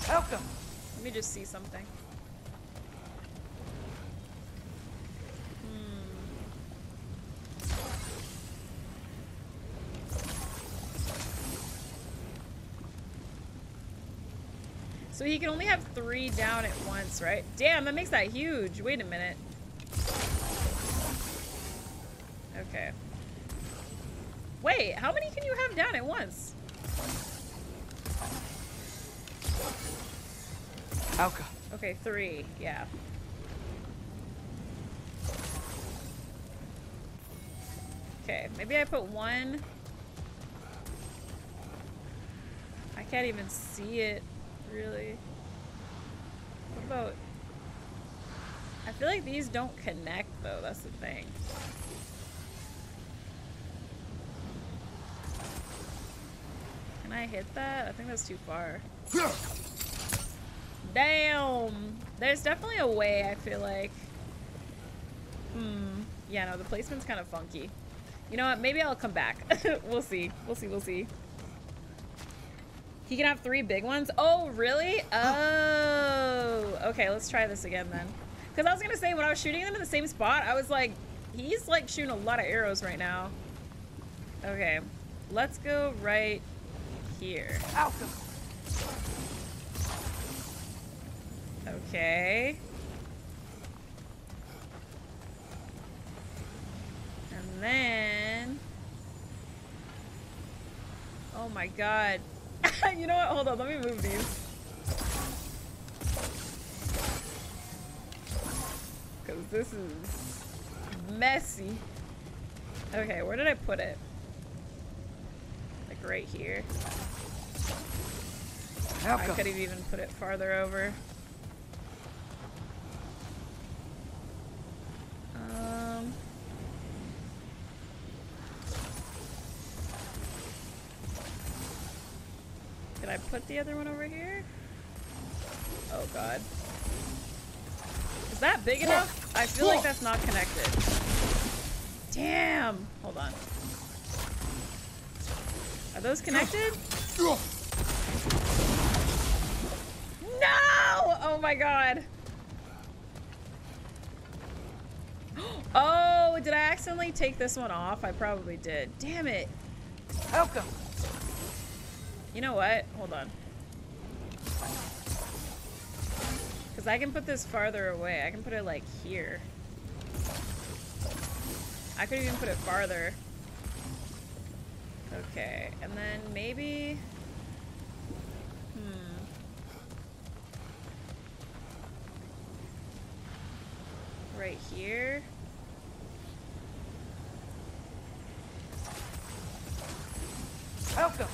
How come? Let me just see something. So he can only have three down at once, right? Damn, that makes that huge. Wait a minute. Okay. Wait, how many can you have down at once? Alka. Okay, three. Yeah. Okay, maybe I put one. I can't even see it, really. What about... I feel like these don't connect, though. That's the thing. Can I hit that? I think that's too far. Damn! There's definitely a way, I feel like. Hmm. Yeah, no, the placement's kind of funky. You know what? Maybe I'll come back. we'll see. We'll see. We'll see. He can have three big ones? Oh, really? Oh. Okay, let's try this again then. Because I was going to say, when I was shooting them in the same spot, I was like, he's like shooting a lot of arrows right now. Okay. Let's go right here. Okay. And then... Oh my god. you know what? Hold on, let me move these. Because this is messy. Okay, where did I put it? Like right here. I could have even put it farther over. Um. Did I put the other one over here? Oh god. Is that big enough? I feel like that's not connected. Damn! Hold on. Are those connected? No! Oh my god. Oh, did I accidentally take this one off? I probably did. Damn it. Alka. You know what? Hold on. Because I can put this farther away. I can put it like here. I could even put it farther. Okay, and then maybe... Hmm. Right here. Alka.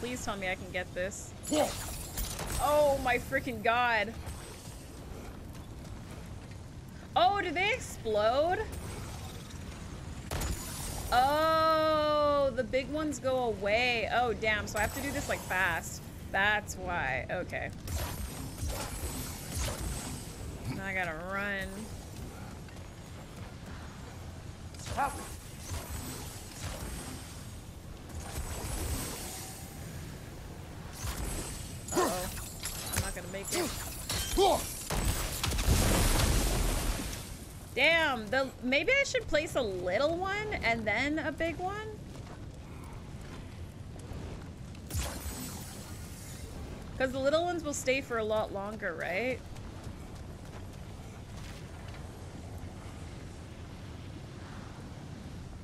Please tell me I can get this? Oh my freaking god. Oh, do they explode? Oh, the big ones go away. Oh, damn. So I have to do this like fast. That's why. Okay. Now I gotta run. Damn, the maybe I should place a little one and then a big one? Because the little ones will stay for a lot longer, right?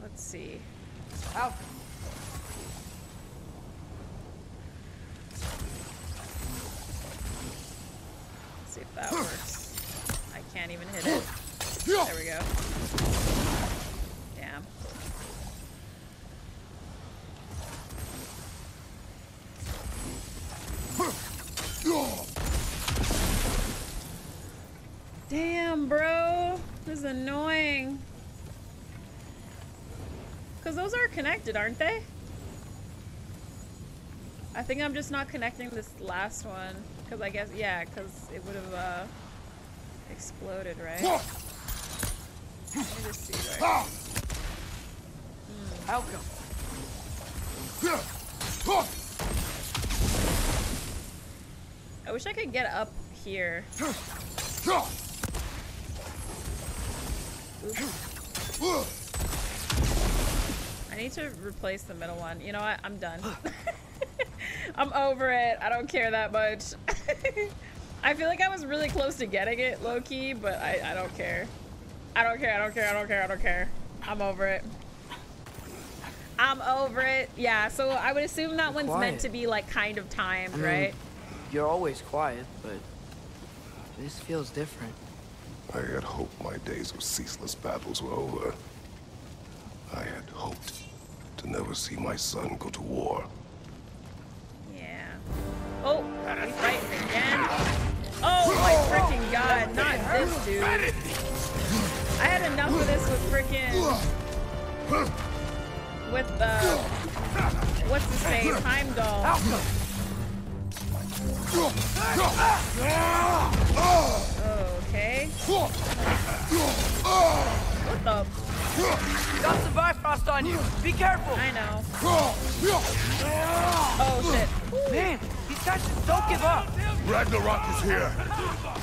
Let's see. Alka. Let's see if that works. I can't even hit it. There we go. Damn. Damn, bro. This is annoying. Because those are connected, aren't they? I think I'm just not connecting this last one. Because I guess, yeah, because it would have uh, exploded, right? Let me just see right. Alka. I wish I could get up here. I need to replace the middle one. You know what? I'm done. I'm over it. I don't care that much. I feel like I was really close to getting it, low-key, but I, I don't care. I don't care, I don't care, I don't care, I don't care. I'm over it. I'm over it. Yeah, so I would assume that one's meant to be like kind of timed, I mean, right? You're always quiet, but this feels different. I had hoped my days of ceaseless battles were over. I had hoped to never see my son go to war. Yeah. Oh, we fighting this dude. I had enough of this with freaking with the what's his name? Heimdall. Okay. What the? Got some Bifrost on you. Be careful. I know. Oh shit. Man, these don't give up. Ragnarok is here.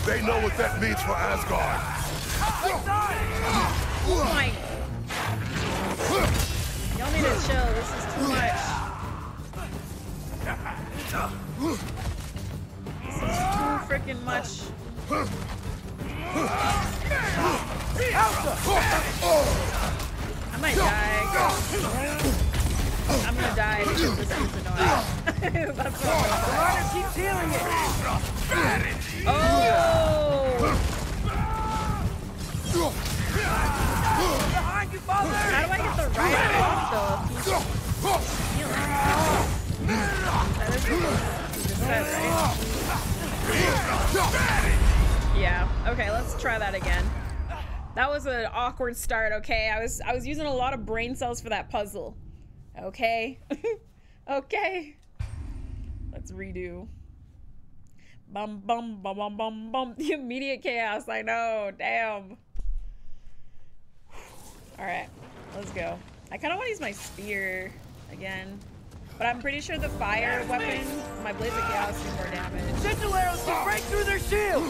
They know what that means for Asgard. Oh my. Y'all need to chill. This is too much. This is too freaking much. I might die. I'm gonna die because this is annoying. That's what I'm gonna keeps healing it. Oh! Behind you, father. How do I get the rider off though? That is right? Yeah. Okay, let's try that again. That was an awkward start, okay? I was I was using a lot of brain cells for that puzzle. Okay? okay. Let's redo. Bum bum bum bum bum bum. The immediate chaos, I know. Damn. Alright, let's go. I kinda wanna use my spear again. But I'm pretty sure the fire weapon, my Blades of Chaos, do more damage. Sigil arrows can break through their shield.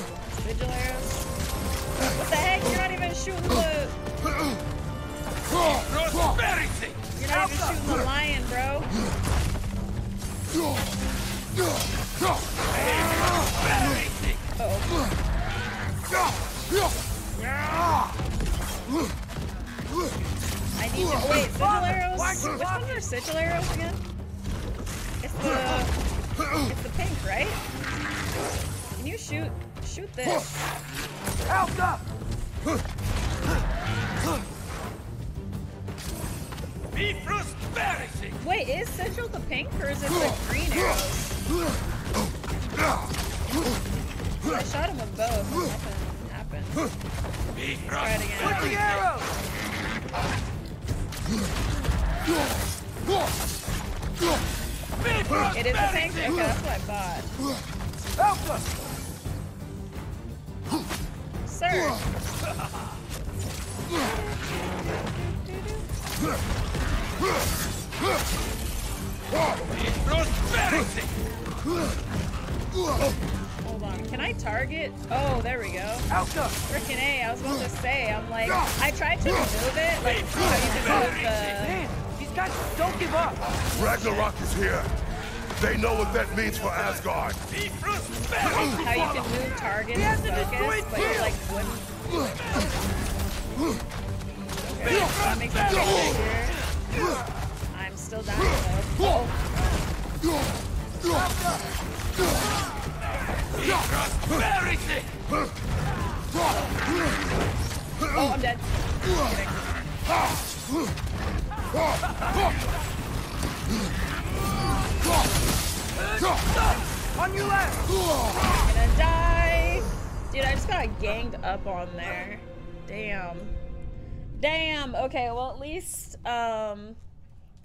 Vigil arrows. What the heck? You're not even shooting the. You're not shooting the lion, bro. I need to. Wait, arrows? Which ones are arrows again? It's the. It's the pink, right? Can you shoot? Shoot this. Help up. Be prosperity! Wait, is sigil the pink or is it the green arrows? I shot him with both. Nothing happened. Be Try it again. Switching arrows. It is a pink? Okay, that's what I thought. Help us. Sir! Be prosperity! Hold on. Can I target? Oh, there we go. Help us. Frickin' A, I was about to say, I'm like, I tried to remove it, like, how you can move the... Man, these guys just don't give up. Ragnarok is here. They know what that means for Asgard. Be prosperity! How you can move targets He and has to focus, but you, like, wouldn't... up on there. Damn. Damn. Okay, well at least um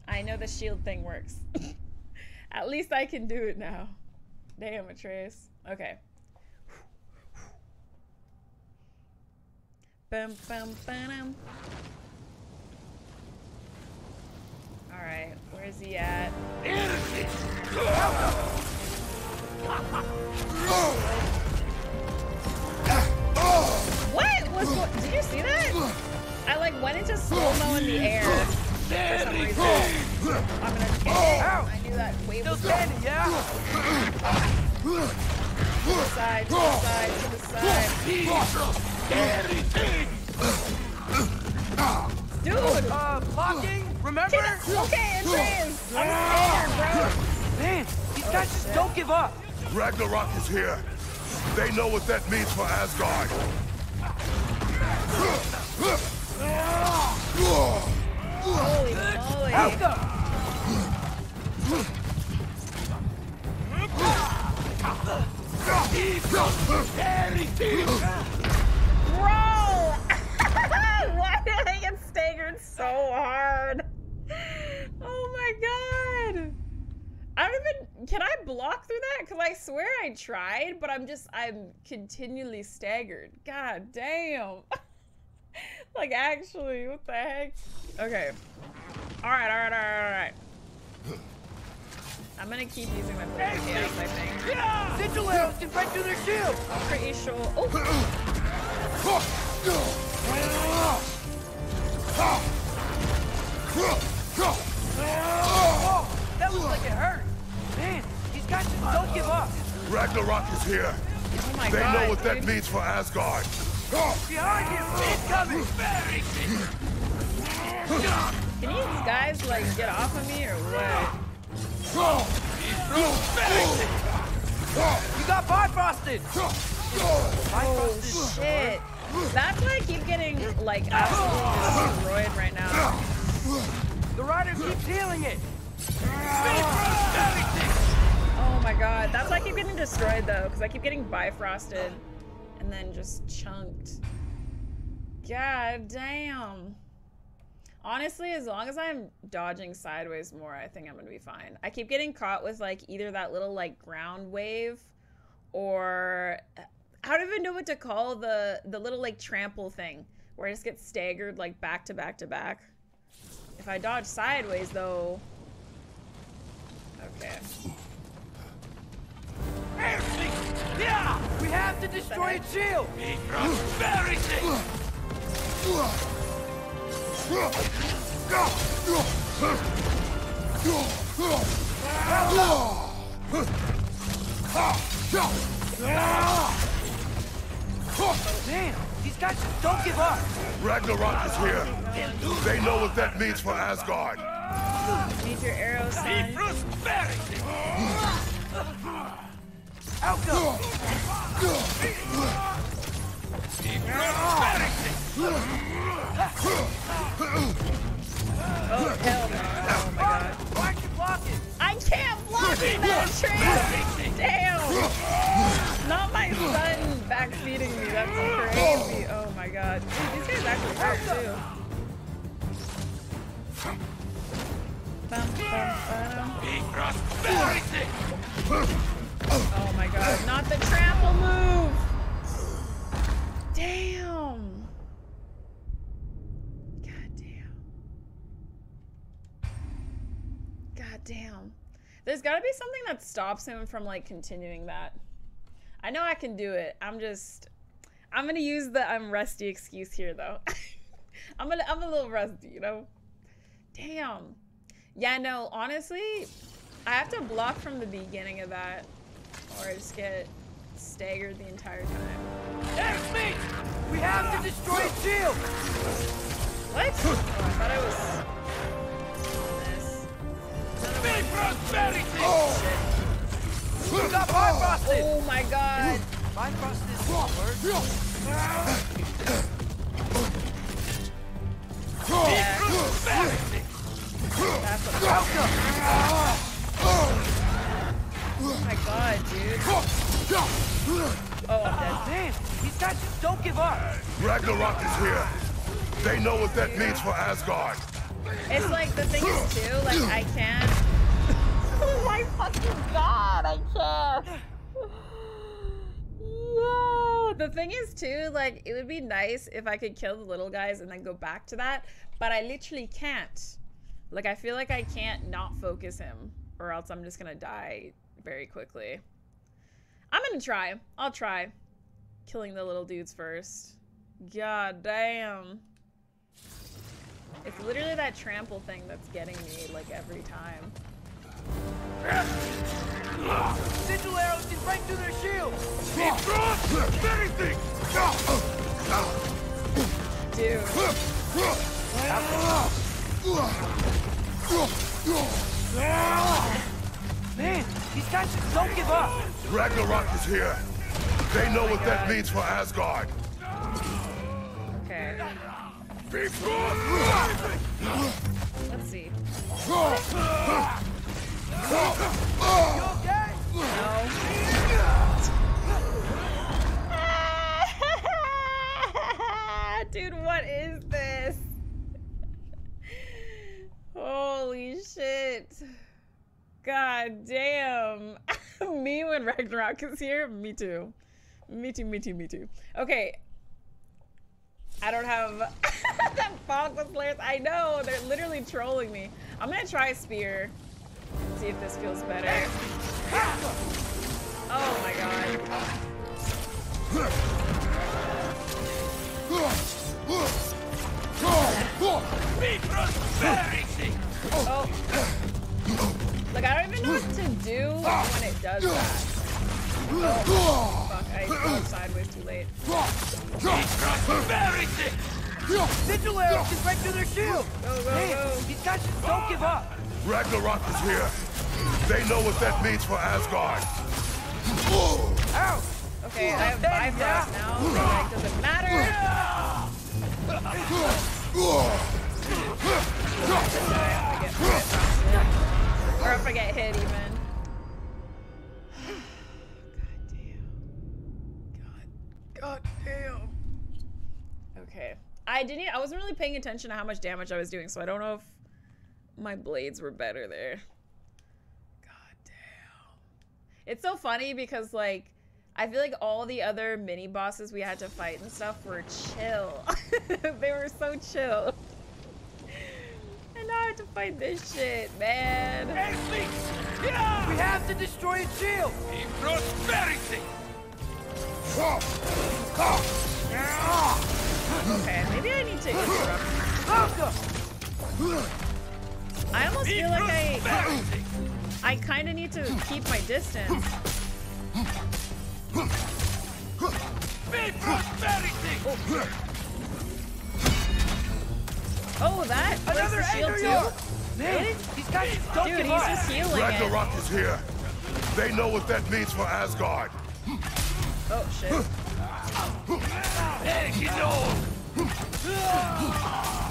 I know the shield thing works. at least I can do it now. Damn, Atreus. Okay. Bum, bum, bum. Alright, where's he at? What was what? Did you see that? I like went into slow-mo in the air for some reason. I'm gonna get it. Ow. I knew that wave Still was standing, yeah? To the side, to the side, to the side. Dude! Uh, blocking, remember? Okay, Atreus! I'm scared, bro! Man, these guys oh, just don't give up! Ragnarok is here! They know what that means for Asgard. Holy moly! Bro! Why did I get staggered so hard? Oh my god! I don't even. Can I block through that? Because I swear I tried, but I'm just. I'm continually staggered. God damn. like, actually, what the heck? Okay. Alright, alright, alright, alright. I'm gonna keep using my I think. Sigil arrows can break through their shield. I'm pretty sure. Oh! Oh, Ragnarok is here. Oh my They god. know what that means for Asgard. Behind you, incoming. Can you guys like get off of me or what? You got bifrosted. Oh shit. That's why I keep getting like absolutely destroyed right now. The rider keeps healing it. Oh my god. That's why I keep getting destroyed though, because I keep getting bifrosted and then just chunked. God damn. Honestly, as long as I'm dodging sideways more, I think I'm gonna be fine. I keep getting caught with like either that little like ground wave or I don't even know what to call the the little like trample thing where I just get staggered like back to back to back. If I dodge sideways though. Okay. Yeah, we have to destroy its shield. Man, these guys just don't give up. Ragnarok is here. They know what that means for Asgard. Need your arrow, son. Oh. Oh my god. I can't block it! Damn! Not my son backfeeding me, that's crazy. Oh my god. These guys actually hurt too. Oh my god, not the trample move! Damn! God damn. God damn. There's gotta be something that stops him from like continuing that. I know I can do it. I'm just I'm gonna use the I'm rusty excuse here though. I'm gonna I'm a little rusty, you know? Damn. Yeah, no, honestly, I have to block from the beginning of that. Or I just get staggered the entire time. There's me! We have to destroy shield! What? Oh, I thought I was this. We oh. got bifrosted! Oh. oh my god. Bifrosted is the word. That's what! Oh my god, dude. Oh, I'm dead. Man, these guys just don't give up. Ragnarok is here. They know what that means for Asgard. It's like the thing is too, like I can't. oh my fucking god, I can't. Yo, the thing is too, like it would be nice if I could kill the little guys and then go back to that, but I literally can't. Like I feel like I can't not focus him, or else I'm just gonna die very quickly. I'm gonna try. I'll try. Killing the little dudes first. God damn. It's literally that trample thing that's getting me like every time. Sigil arrows can break through their shield! Anything! Dude. Man, these guys just don't give up. Ragnarok is here. They know what that means for Asgard. Okay. Let's see. Okay? No. Dude, what is this? Holy shit. God damn. me when Ragnarok is here? Me too. Me too, me too, me too. Okay. I don't have that fog with flares. I know, they're literally trolling me. I'm gonna try Spear. See if this feels better. Oh my god. Oh. Like, I don't even know what to do when it does that. Oh, fuck, I fell sideways too late. Sigil arrows can break through their shield. Go, go, Man, go. these guys just don't give up. Ragnarok is here. They know what that means for Asgard. Ow! Okay, I have Bifrost now, so like, does it matter? Or if I get hit even. God damn. God. God damn. Okay. I didn't I wasn't really paying attention to how much damage I was doing, so I don't know if my blades were better there. God damn. It's so funny because like I feel like all the other mini bosses we had to fight and stuff were chill. they were so chill. And now I have to fight this shit, man. We have to destroy its shield. Prosperity. Okay, maybe I need to interrupt. I almost feel like I I kind of need to keep my distance. Oh, Oh, that breaks Another the shield Ender too. York. Man, these guys just don't Dude, give he's up. just healing it. Ragnarok is here. They know what that means for Asgard. Oh shit. Oh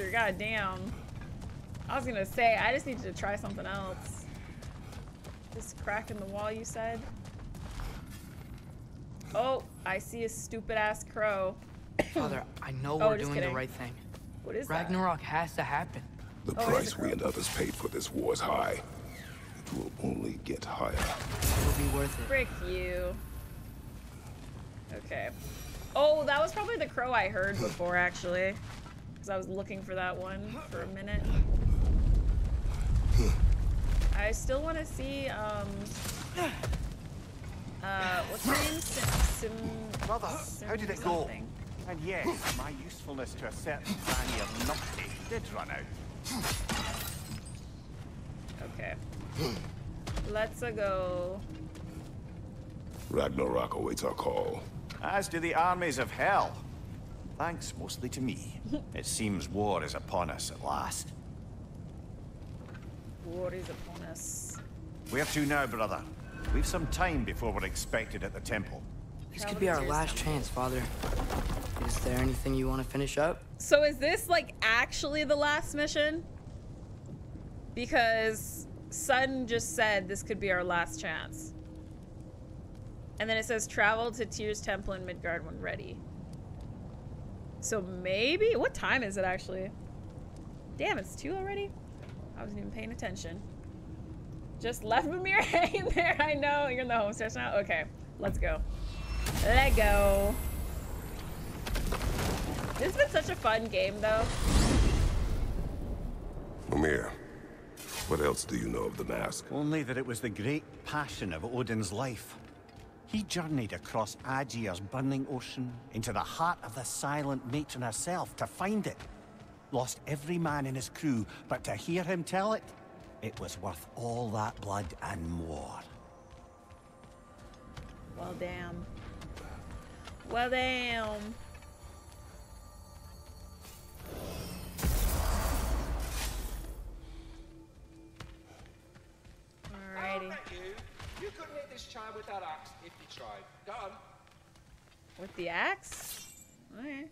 faster, god damn. I was gonna say, I just needed to try something else. This crack in the wall, you said? Oh, I see a stupid ass crow. Father, I know Oh, we're doing kidding. the right thing. What is that? Ragnarok has to happen. The Oh, price we and others paid for this war is high. It will only get higher. It'll be worth it. Frick you. Okay. Oh, that was probably the crow I heard before, actually. Because I was looking for that one for a minute. I still want to see, um... Uh, what's her name? Sim... Sim... Brother, Sim how did it go? And yes, my usefulness to a certain granny of Nupty did run out. Okay. Let's -a go. Ragnarok awaits our call. As do the armies of hell. Thanks mostly to me. it seems war is upon us at last. War is upon us. Where to now, brother? We've some time before we're expected at the temple. This could be our last chance, Father. Is there anything you want to finish up? So is this like actually the last mission? Because son just said this could be our last chance. And then it says travel to Tyr's Temple in Midgard when ready. So maybe? What time is it actually? Damn, it's two already? I wasn't even paying attention. Just left Mimir hanging there. I know. You're in the home stretch now? Okay. Let's go. Let go. This has been such a fun game, though. Mimir, what else do you know of the mask? Only that it was the great passion of Odin's life. He journeyed across Aegir's burning ocean into the heart of the silent matron herself to find it. Lost every man in his crew, but to hear him tell it, it was worth all that blood and more. Well, damn. Well, damn. Alrighty. Oh, thank you. You couldn't hit this child with that axe if you tried. Go. With the axe? Okay.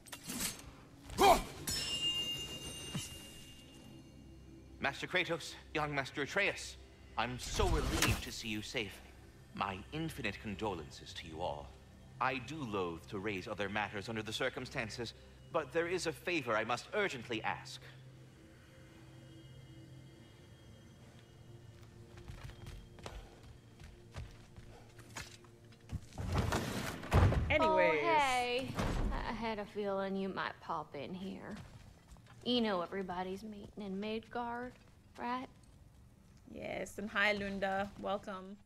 Master Kratos, young Master Atreus, I'm so relieved to see you safe. My infinite condolences to you all. I do loathe to raise other matters under the circumstances, but there is a favor I must urgently ask. Oh, Anyways. Oh, hey. I had a feeling you might pop in here. You know everybody's meeting in Midgard, right? Yes, and hi, Lunda. Welcome.